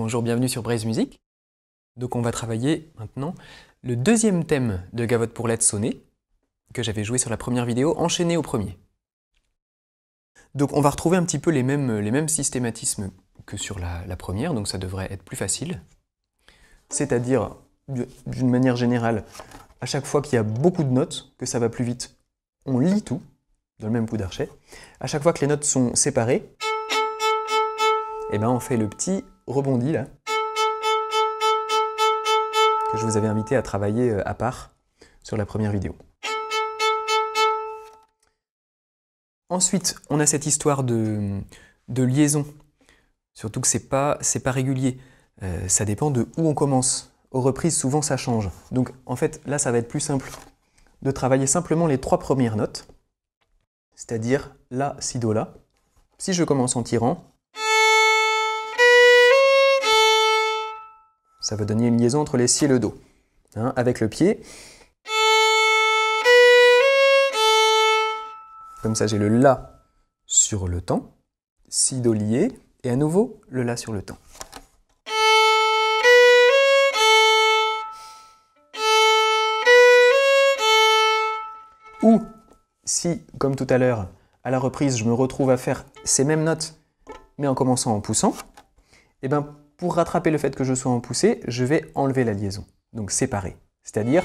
Bonjour, bienvenue sur Braise Music. Donc on va travailler maintenant le deuxième thème de Gavotte pour l'aide sonné, que j'avais joué sur la première vidéo, enchaîné au premier. Donc on va retrouver un petit peu les mêmes, les mêmes systématismes que sur la, première, donc ça devrait être plus facile. C'est-à-dire, d'une manière générale, à chaque fois qu'il y a beaucoup de notes, que ça va plus vite, on lit tout, dans le même coup d'archet. À chaque fois que les notes sont séparées, eh ben on fait le petit rebondi là, que je vous avais invité à travailler euh, à part sur la première vidéo. Ensuite, on a cette histoire de, liaison, surtout que c'est pas, pas régulier. Euh, ça dépend de où on commence. Aux reprises, souvent ça change. Donc en fait, là, ça va être plus simple de travailler simplement les trois premières notes, c'est-à-dire La, Si, Do, La. Si je commence en tirant, ça va donner une liaison entre les Si et le Do. Hein, avec le pied, comme ça j'ai le La sur le temps, Si, Do lié, et à nouveau le La sur le temps. Ou si, comme tout à l'heure, à la reprise, je me retrouve à faire ces mêmes notes, mais en commençant en poussant, eh ben, pour rattraper le fait que je sois en poussé, je vais enlever la liaison, donc séparer. C'est-à-dire